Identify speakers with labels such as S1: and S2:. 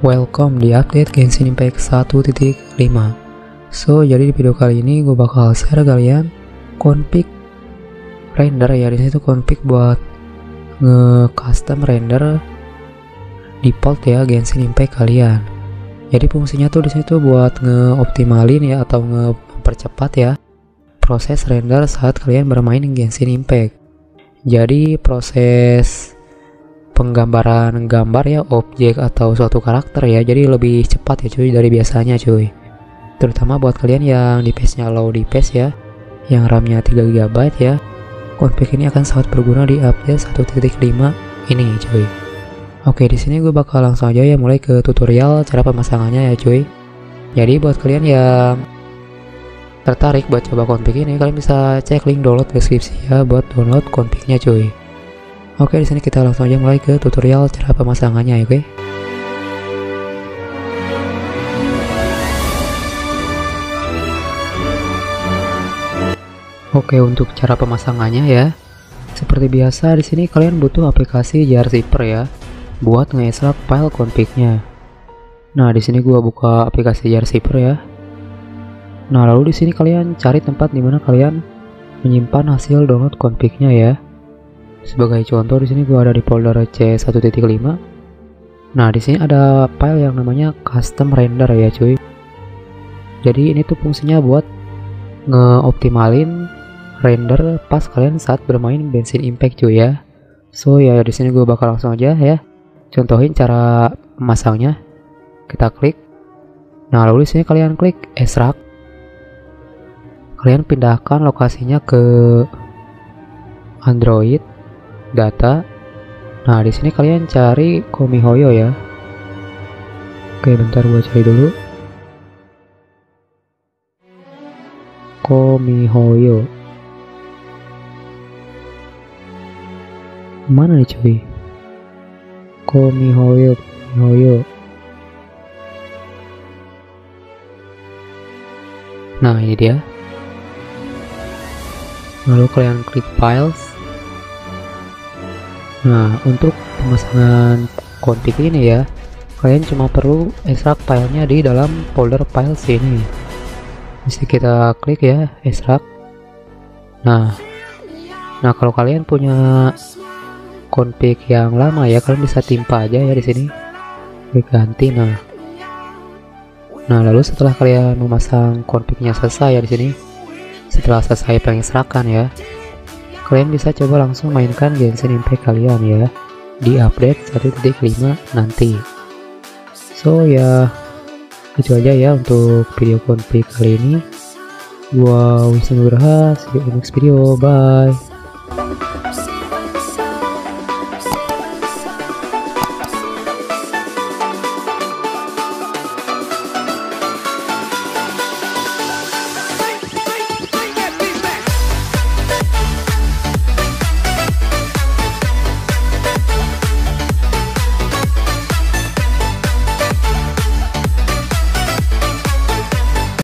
S1: Welcome di update Genshin Impact 1.5 So, jadi di video kali ini gue bakal share kalian config render ya. Di situ config buat nge-custom render default ya Genshin Impact kalian. Jadi fungsinya tuh di situ buat ngeoptimalin ya atau nge-percepat ya proses render saat kalian bermain Genshin Impact. Jadi proses penggambaran gambar ya objek atau suatu karakter ya. Jadi lebih cepat ya cuy dari biasanya cuy. Terutama buat kalian yang di nya low di ya yang RAM-nya 3 GB ya. Config ini akan sangat berguna di update 1.5 ini cuy. Oke di sini gue bakal langsung aja ya mulai ke tutorial cara pemasangannya ya cuy. Jadi buat kalian yang tertarik buat coba config ini kalian bisa cek link download deskripsi ya buat download confignya cuy Oke, di sini kita langsung aja mulai ke tutorial cara pemasangannya ya, oke? Oke, untuk cara pemasangannya ya. Seperti biasa di sini kalian butuh aplikasi jar zipper ya buat nge file config-nya. Nah, di sini gua buka aplikasi jar zipper ya. Nah, lalu di sini kalian cari tempat di mana kalian menyimpan hasil download config-nya ya. Sebagai contoh di sini gue ada di folder C1.5. Nah, di sini ada file yang namanya custom render ya, cuy. Jadi ini tuh fungsinya buat ngeoptimalin render pas kalian saat bermain Bensin Impact cuy ya. So ya di sini gue bakal langsung aja ya contohin cara memasangnya. Kita klik. Nah, lalu di sini kalian klik extract. Kalian pindahkan lokasinya ke Android data. Nah, di sini kalian cari Komihoyo ya. Oke, bentar gue cari dulu. Komihoyo. Mana nih cuy? Komihoyo, Komihoyo. Nah, ini dia. Lalu kalian klik files Nah, untuk pemasangan config ini ya, kalian cuma perlu extract filenya di dalam folder file sini. Mesti kita klik ya, extract. Nah, nah kalau kalian punya config yang lama ya, kalian bisa timpa aja ya di sini. Klik ganti. Nah, nah lalu setelah kalian memasang confignya selesai ya di sini, setelah selesai pengekstrakan ya, kalian bisa coba langsung mainkan Genshin Impact kalian ya. Di update 1.5 nanti. So ya itu aja ya untuk video config kali ini. Gua Wisnu Nugraha see next video. Bye